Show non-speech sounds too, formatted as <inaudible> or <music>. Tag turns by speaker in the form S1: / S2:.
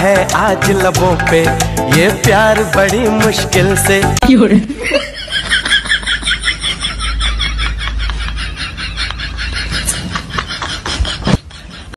S1: है आज लबों पे। ये प्यार बड़ी मुश्किल से <laughs>